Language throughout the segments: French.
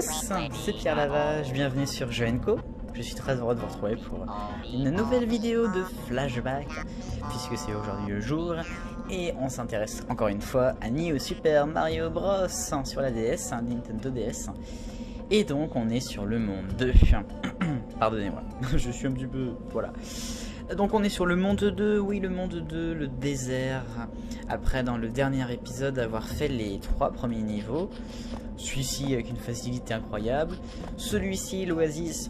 C'est Pierre Lavage, bienvenue sur Joenco. Je suis très heureux de vous retrouver pour une nouvelle vidéo de flashback, puisque c'est aujourd'hui le jour, et on s'intéresse encore une fois à New Super Mario Bros sur la DS, Nintendo DS. Et donc on est sur le monde 2. Pardonnez-moi, je suis un petit peu... voilà. Donc on est sur le monde 2, oui le monde 2, le désert. Après dans le dernier épisode avoir fait les trois premiers niveaux. Celui-ci avec une facilité incroyable. Celui-ci, l'Oasis,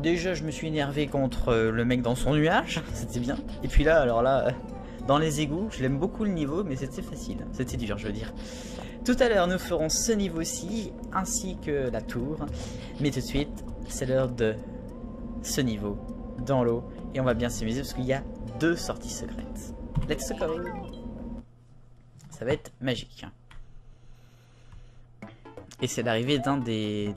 déjà je me suis énervé contre le mec dans son nuage, c'était bien. Et puis là, alors là, dans les égouts, je l'aime beaucoup le niveau, mais c'était facile. C'était dur, je veux dire. Tout à l'heure, nous ferons ce niveau-ci, ainsi que la tour. Mais tout de suite, c'est l'heure de ce niveau, dans l'eau. Et on va bien s'amuser parce qu'il y a deux sorties secrètes. Let's go Ça va être magique. Et c'est l'arrivée d'un des...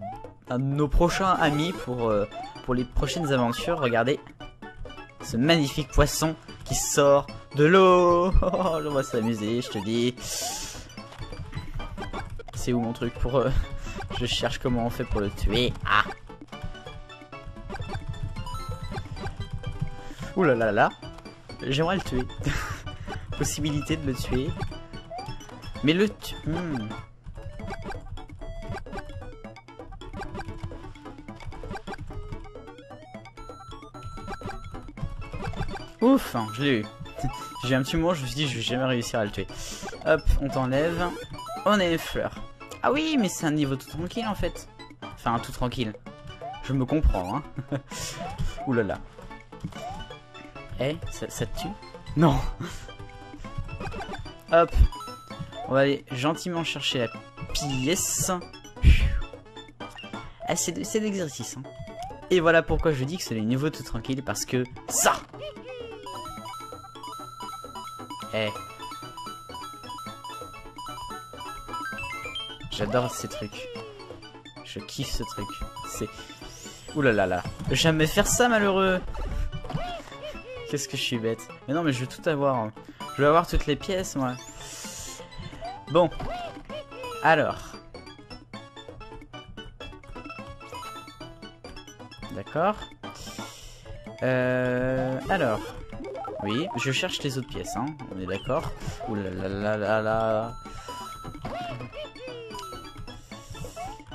de nos prochains amis pour, euh, pour les prochaines aventures. Regardez ce magnifique poisson qui sort de l'eau. Oh, on va s'amuser, je te dis. C'est où mon truc pour... Euh, je cherche comment on fait pour le tuer. Ah Ouh là là là. J'aimerais le tuer. Possibilité de le tuer. Mais le tu... Hmm. Ouf, hein, je l'ai eu. J'ai un petit moment, je me suis dit, je vais jamais réussir à le tuer. Hop, on t'enlève. On a une fleur. Ah oui, mais c'est un niveau tout tranquille en fait. Enfin, tout tranquille. Je me comprends, hein. Ouh là là. Eh, ça, ça te tue? Non Hop On va aller gentiment chercher la pièce. Ah, c'est d'exercice. Hein. Et voilà pourquoi je dis que c'est le niveau tout tranquille, parce que ça Eh J'adore ces trucs. Je kiffe ce truc. C'est... Ouh là là là. Jamais faire ça, malheureux Qu'est-ce que je suis bête. Mais non, mais je veux tout avoir. Hein. Je veux avoir toutes les pièces, moi. Bon. Alors. D'accord. Euh, alors. Oui, je cherche les autres pièces, hein. On est d'accord. Ouh là là là là là.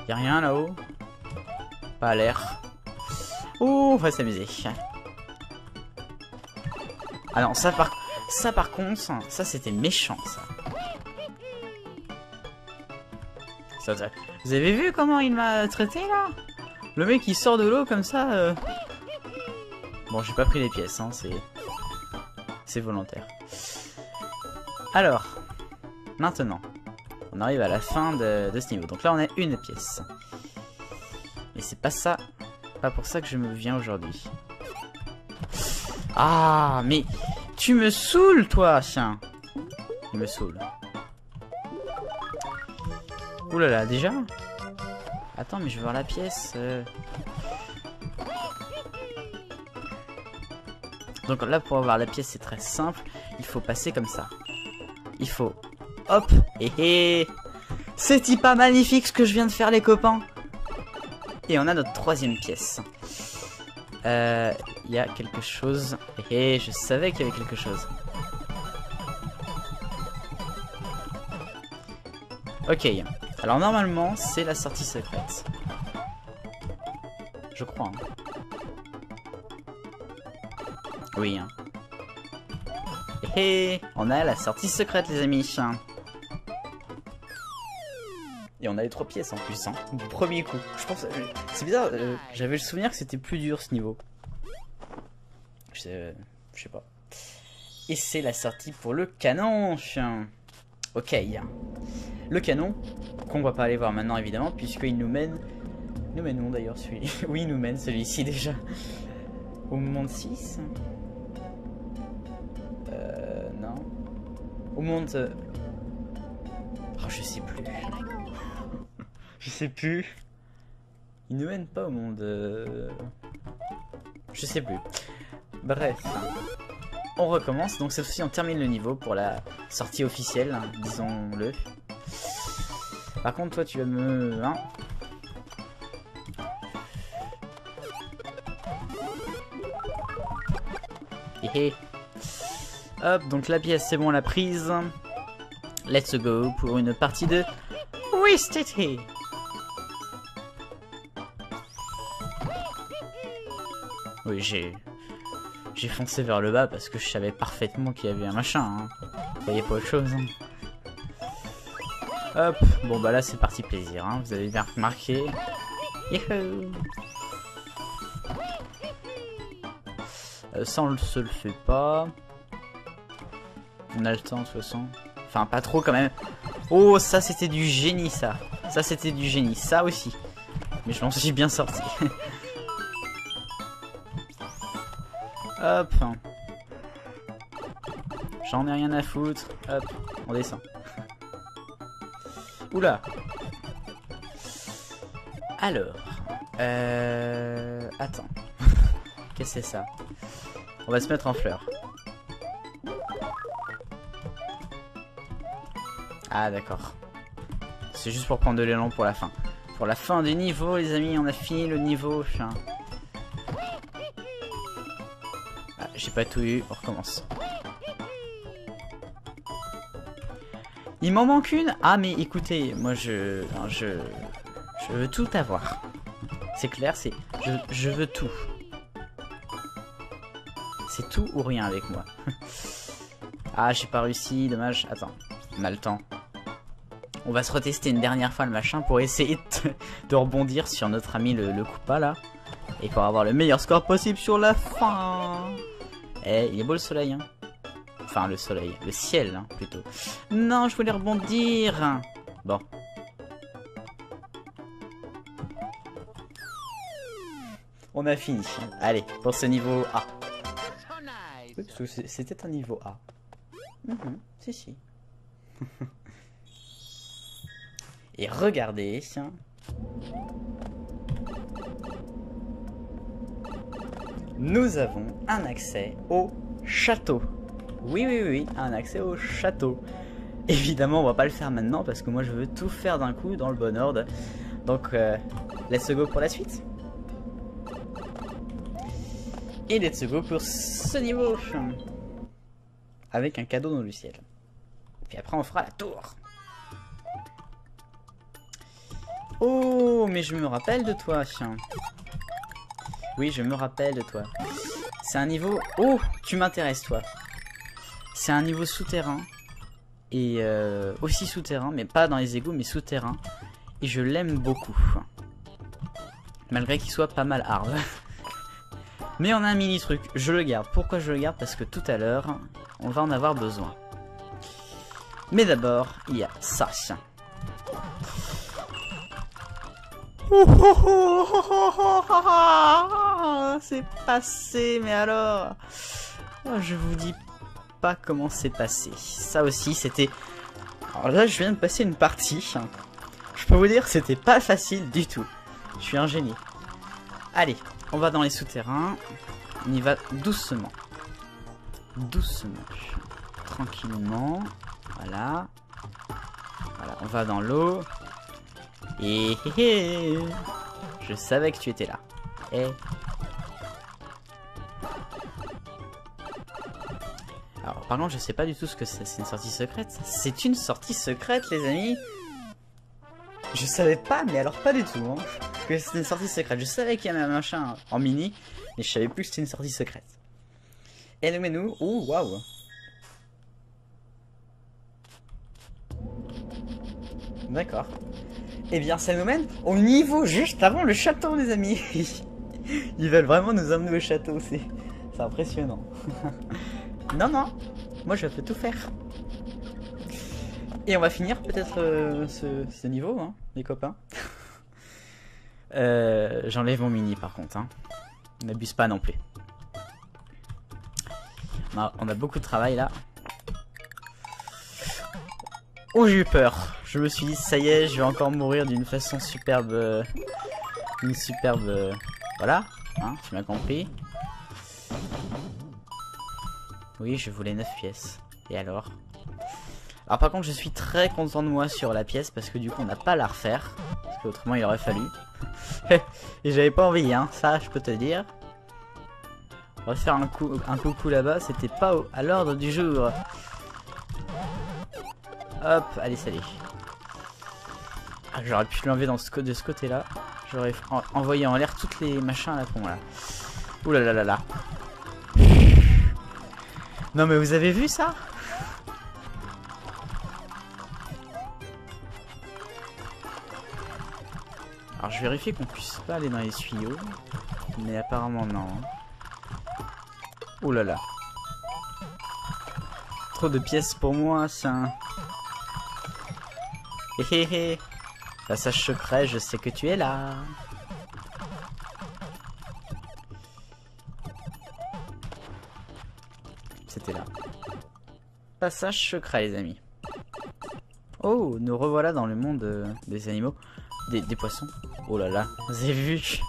Y'a rien là-haut Pas l'air. Ouh, on va s'amuser. Alors ça par, ça par contre, ça c'était méchant ça. Vous avez vu comment il m'a traité là? Le mec il sort de l'eau comme ça. Euh. Bon j'ai pas pris les pièces, hein, c'est c'est volontaire. Alors, maintenant, on arrive à la fin de, de ce niveau. Donc là on a une pièce. Mais c'est pas ça, pas pour ça que je me viens aujourd'hui. Ah, mais tu me saoules, toi, chien. Tu me saoule. Ouh là là, déjà Attends, mais je veux voir la pièce. Euh. Donc là, pour avoir la pièce, c'est très simple. Il faut passer comme ça. Il faut... Hop Et hé C'est pas magnifique ce que je viens de faire, les copains Et on a notre troisième pièce. Euh, il y a quelque chose. Et je savais qu'il y avait quelque chose. Ok. Alors normalement, c'est la sortie secrète. Je crois. Hein. Oui. Hein. On a la sortie secrète, les amis. Et on a les trois pièces en plus, hein, du premier coup. Je pense, euh, c'est bizarre, euh, j'avais le souvenir que c'était plus dur ce niveau. Je sais, je sais pas. Et c'est la sortie pour le canon. Ok. Le canon, qu'on va pas aller voir maintenant évidemment, puisqu'il nous mène... Nous mène d'ailleurs celui Oui, il nous mène celui-ci déjà. Au monde 6 Euh... Non. Au monde... Euh, oh, je sais plus. Je sais plus. Il ne mène pas au monde... Euh, je sais plus. Bref. On recommence. Donc cette fois-ci, on termine le niveau pour la sortie officielle, hein, disons-le. Par contre, toi, tu vas me... Hein Hé Hop, donc la pièce, c'est bon, la prise. Let's go pour une partie de City. Oui, j'ai... J'ai foncé vers le bas parce que je savais parfaitement qu'il y avait un machin. Hein. Vous voyez pas autre chose. Hein. Hop, bon bah là c'est parti plaisir, hein. vous avez bien remarqué. Youhou ça on se le fait pas. On a le temps de toute façon. Enfin pas trop quand même. Oh ça c'était du génie ça. Ça c'était du génie, ça aussi. Mais je m'en suis bien sorti. Hop. J'en ai rien à foutre. Hop, on descend. Oula. Alors. Euh... Attends. Qu'est-ce que c'est ça? On va se mettre en fleurs. Ah d'accord. C'est juste pour prendre de l'élan pour la fin. Pour la fin du niveau les amis, on a fini le niveau. J'ai pas tout eu, on recommence. Il m'en manque une Ah mais écoutez, moi je... Je, je veux tout avoir. C'est clair, c'est... Je, je veux tout. C'est tout ou rien avec moi. ah, j'ai pas réussi, dommage. Attends, on a le temps. On va se retester une dernière fois le machin pour essayer de, rebondir sur notre ami le, le là. Et pour avoir le meilleur score possible sur la fin. Eh, il est beau le soleil, hein. Enfin, le soleil. Le ciel, hein, plutôt. Non, je voulais rebondir. Bon. On a fini. Allez, pour ce niveau A. Oui, parce que c'était un niveau A. Mhm, si, si. Et regardez. Nous avons un accès au château. Oui, oui, oui, un accès au château. Évidemment, on va pas le faire maintenant parce que moi je veux tout faire d'un coup dans le bon ordre. Donc, euh, let's go pour la suite. Et let's go pour ce niveau. Avec un cadeau dans le ciel. Puis après, on fera la tour. Oh, mais je me rappelle de toi, chien. Oui, je me rappelle de toi. C'est un niveau... Oh, tu m'intéresses, toi. C'est un niveau souterrain. Et euh, aussi souterrain, mais pas dans les égouts, mais souterrain. Et je l'aime beaucoup. Malgré qu'il soit pas mal hard. mais on a un mini truc, je le garde. Pourquoi je le garde? Parce que tout à l'heure, on va en avoir besoin. Mais d'abord, il y a ça. C'est passé, mais alors oh, Je vous dis pas comment c'est passé. Ça aussi, c'était... Alors là, je viens de passer une partie. Je peux vous dire, c'était pas facile du tout. Je suis un génie. Allez, on va dans les souterrains. On y va doucement. Doucement. Tranquillement. Voilà. Voilà, on va dans l'eau. Et je savais que tu étais là. Et Alors, par contre, je sais pas du tout ce que c'est. C'est une sortie secrète. C'est une sortie secrète, les amis. Je savais pas, mais alors pas du tout, hein, que c'était une sortie secrète. Je savais qu'il y avait un machin en mini, mais je savais plus que c'était une sortie secrète. Et le menu, ouh, waouh. D'accord. Eh bien, ça nous mène au niveau juste avant le château, les amis. Ils veulent vraiment nous emmener au château, c'est impressionnant. non, non, moi je peux tout faire. Et on va finir peut-être euh, ce, niveau, hein, les copains. Euh, j'enlève mon mini par contre. Hein. N'abuse pas non plus. on a beaucoup de travail là. Oh, j'ai eu peur. Je me suis dit, ça y est, je vais encore mourir d'une façon superbe. Euh, une superbe. Voilà, hein, tu m'as compris. Oui, je voulais 9 pièces. Et alors? Alors par contre je suis très content de moi sur la pièce parce que du coup on n'a pas à la refaire. Parce qu'autrement il aurait fallu. Et j'avais pas envie hein, ça je peux te dire. On va faire un, coup, un coucou là-bas, c'était pas à l'ordre du jour. Hop, allez salut. Ah, J'aurais pu l'enlever de ce côté-là. J'aurais envoyé en l'air toutes les machins à la con là. Ouh là là là là. Non mais vous avez vu ça? Alors je vérifie qu'on puisse pas aller dans les tuyaux. Mais apparemment non. Ouh là là. Trop de pièces pour moi, ça. Hé hé hé. Passage secret, je sais que tu es là. Passage secret, les amis. Oh, nous revoilà dans le monde euh, des animaux. Des, poissons. Oh là là, vous avez vu?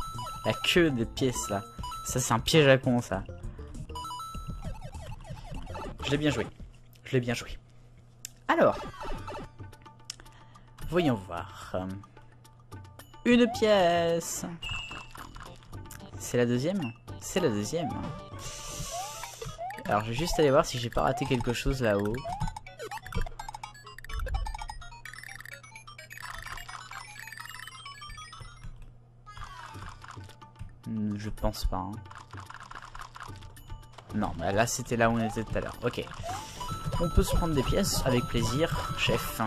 La queue des pièces là. Ça, c'est un piège à con, ça. Je l'ai bien joué. Je l'ai bien joué. Alors, voyons voir. Une pièce. C'est la deuxième? C'est la deuxième. Alors, je vais juste aller voir si j'ai pas raté quelque chose là-haut. Hmm, je pense pas. Hein. Non, bah là c'était là où on était tout à l'heure. Ok. On peut se prendre des pièces avec plaisir, chef.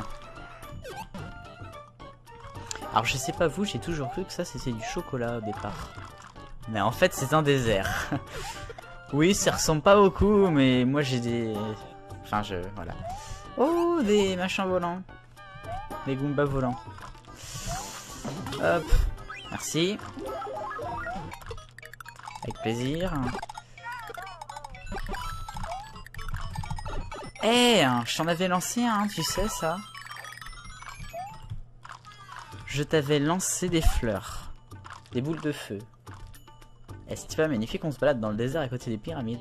Alors je sais pas vous, j'ai toujours cru que ça c'était du chocolat au départ. Mais en fait c'est un désert. oui, ça ressemble pas beaucoup, mais moi j'ai des... Enfin je... Voilà. Oh, des machins volants. Des Goombas volants. Hop. Merci. Avec plaisir. Eh, je t'en avais lancé un, tu sais ça Je t'avais lancé des fleurs. Des boules de feu. Eh, c'est pas magnifique, on se balade dans le désert à côté des pyramides.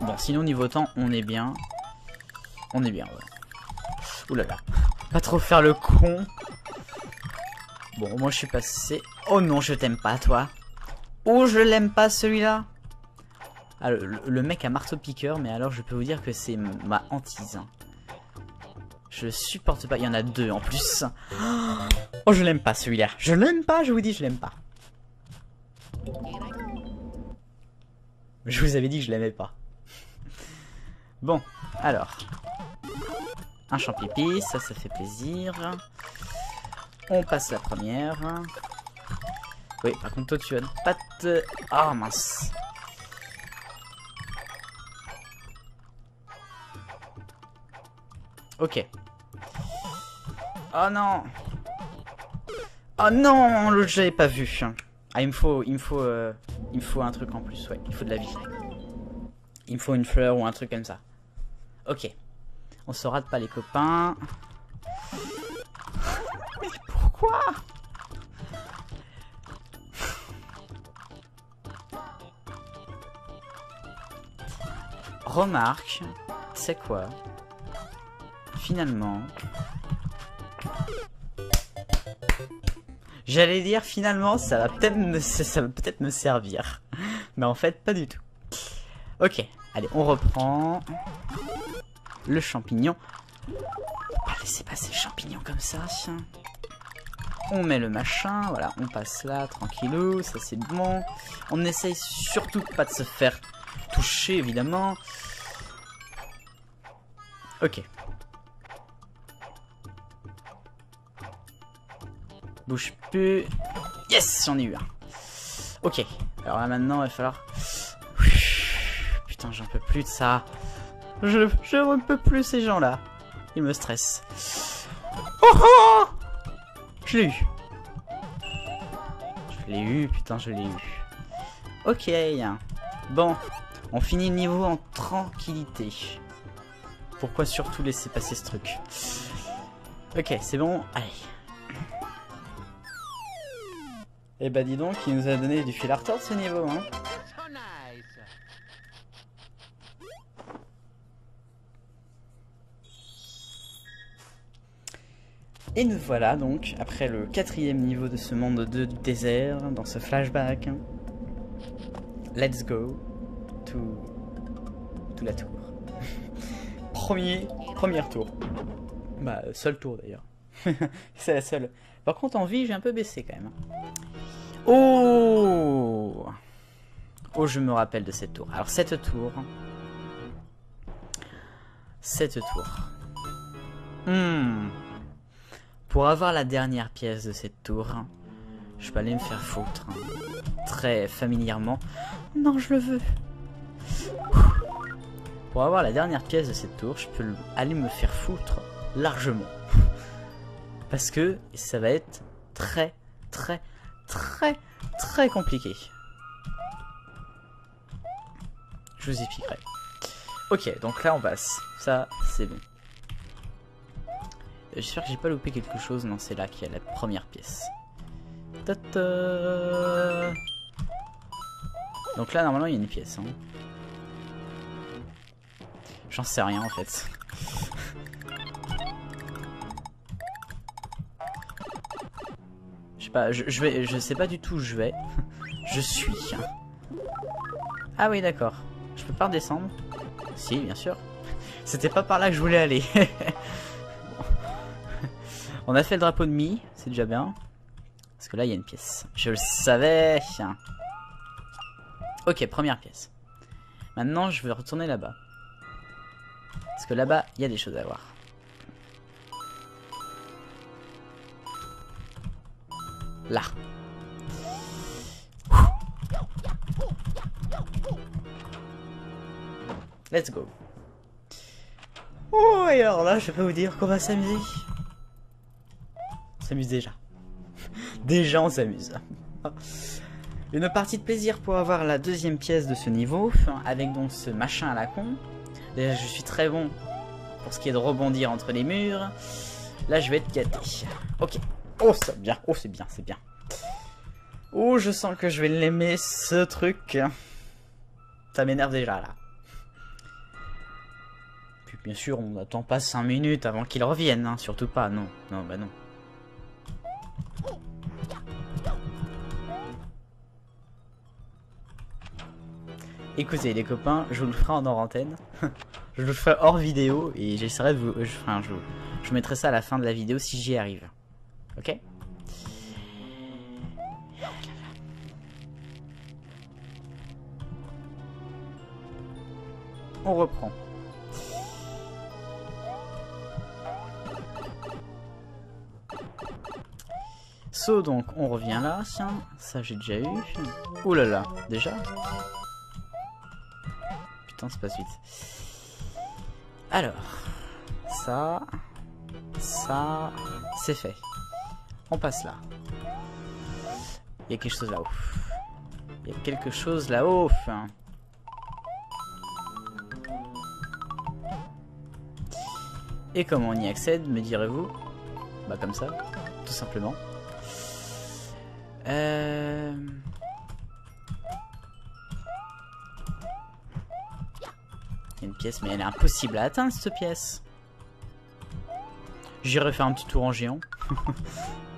Bon, sinon niveau temps, on est bien. On est bien, ouais. Ouh là là. Pas trop faire le con. Bon, moi je suis passé... Oh non, je t'aime pas, toi. Oh, je l'aime pas celui-là. Ah, le, mec a marteau-piqueur, mais alors je peux vous dire que c'est ma hantise. Je supporte pas. Il y en a deux en plus. Oh, je l'aime pas celui-là. Je l'aime pas, je vous dis, je l'aime pas. Je vous avais dit que je l'aimais pas. Bon, alors. Un champipi, ça, ça fait plaisir. On passe la première. Oui, par contre, toi, tu as pas de... Ah, mince. Ok. Oh non Oh non L'autre, j'avais pas vu. Ah, il me faut... Il me faut... Euh, il me faut un truc en plus, ouais. Il faut de la vie. Il me faut une fleur ou un truc comme ça. Ok. On se rate pas les copains. Mais pourquoi? Remarque, c'est quoi? Finalement... J'allais dire finalement ça va peut-être me, ça peut-être me servir. Mais en fait pas du tout. Ok, allez on reprend. Le champignon. Pas laisser passer le champignon comme ça. On met le machin, voilà, on passe là, tranquillou, ça c'est bon. On essaye surtout pas de se faire toucher évidemment. Ok. Bouge plus. Yes, j'en ai eu un. Ok. Alors là maintenant, il va falloir... Putain, j'en peux plus de ça. Je, je ne peux plus ces gens-là. Ils me stressent. Oh, oh je l'ai eu. Je l'ai eu, putain, je l'ai eu. Ok. Bon, on finit le niveau en tranquillité. Pourquoi surtout laisser passer ce truc? Ok, c'est bon, allez. Et bah dis donc, il nous a donné du fil à retordre ce niveau, hein Et nous voilà donc, après le quatrième niveau de ce monde de désert, dans ce flashback. Hein. Let's go to, to la tour. Premier, première tour. Bah, seul tour d'ailleurs. C'est la seule. Par contre, en vie, j'ai un peu baissé quand même. Hein. Oh Oh, je me rappelle de cette tour. Alors, cette tour... Cette tour. Hmm. Pour avoir la dernière pièce de cette tour, je peux aller me faire foutre. Très familièrement. Non, je le veux. Pour avoir la dernière pièce de cette tour, je peux aller me faire foutre largement. Parce que ça va être très, très, très, très compliqué. Je vous expliquerai. Ok, donc là on passe. Ça, c'est bon. J'espère que j'ai pas loupé quelque chose. Non, c'est là qu'il y a la première pièce. Donc là, normalement, il y a une pièce. Hein. J'en sais rien, en fait. Je sais pas du tout où je vais. je suis. Ah oui, d'accord. Je peux pas redescendre Si, bien sûr. C'était pas par là que je voulais aller. On a fait le drapeau de Mi, c'est déjà bien. Parce que là, il y a une pièce. Je le savais. Ok, première pièce. Maintenant, je vais retourner là-bas. Parce que là-bas, il y a des choses à voir. Là. Let's go. Oh, et alors là, je peux vous dire qu'on va s'amuser. On s'amuse déjà. déjà, on s'amuse. Une partie de plaisir pour avoir la deuxième pièce de ce niveau, avec donc ce machin à la con. Déjà, je suis très bon pour ce qui est de rebondir entre les murs. Là, je vais être gâté. Ok. Oh, c'est bien. Oh, c'est bien, c'est bien. Oh, je sens que je vais l'aimer, ce truc. Ça m'énerve déjà, là. Puis, bien sûr, on n'attend pas 5 minutes avant qu'il revienne. Hein. Surtout pas, non. Non, bah non. Écoutez les copains, je vous le ferai en hors antenne. je le ferai hors vidéo et j'essaierai de vous... Je, je mettrai ça à la fin de la vidéo si j'y arrive. Ok On reprend. So donc on revient là, tiens, ça j'ai déjà eu. Ouh là là, déjà se passe vite. Alors, ça, ça, c'est fait. On passe là. Il y a quelque chose là-haut. Il y a quelque chose là-haut. Et comment on y accède, me direz-vous? Bah comme ça, tout simplement. Euh... une pièce, mais elle est impossible à atteindre cette pièce. J'irai faire un petit tour en géant.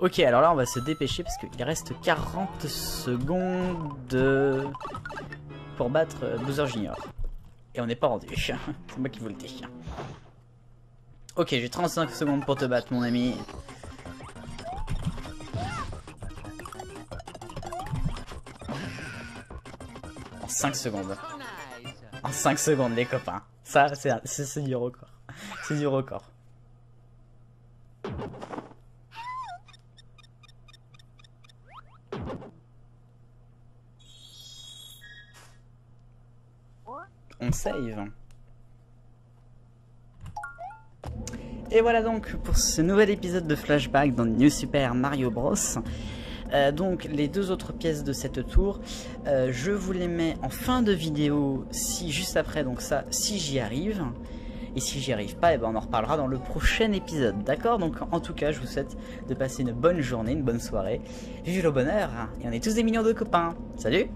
ok, alors là on va se dépêcher parce qu'il reste 40 secondes pour battre Bowser Junior. Et on n'est pas rendu. C'est moi qui vous le dis. Ok, j'ai 35 secondes pour te battre mon ami. En 5 secondes. En 5 secondes, les copains. Ça, c'est du record. C'est du record. On save. Et voilà donc pour ce nouvel épisode de Flashback dans New Super Mario Bros. Euh, donc les deux autres pièces de cette tour, euh, je vous les mets en fin de vidéo, si juste après, donc ça, si j'y arrive. Et si j'y arrive pas, eh ben on en reparlera dans le prochain épisode, d'accord? Donc en tout cas, je vous souhaite de passer une bonne journée, une bonne soirée. Vive le bonheur, et on est tous des millions de copains. Salut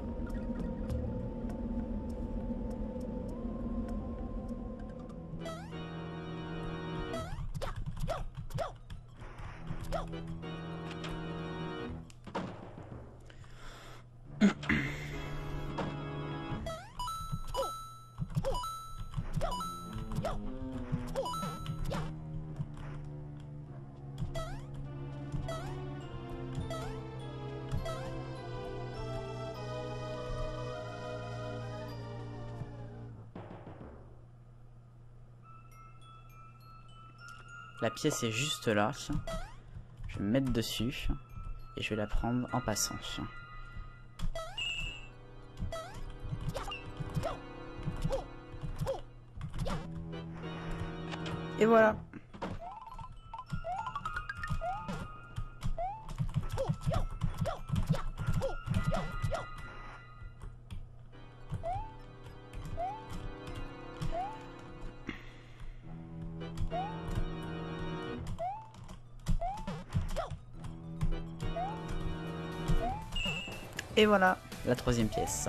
La pièce est juste là. Je vais me mettre dessus. Et je vais la prendre en passant. Et voilà. Et voilà, la troisième pièce.